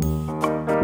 Música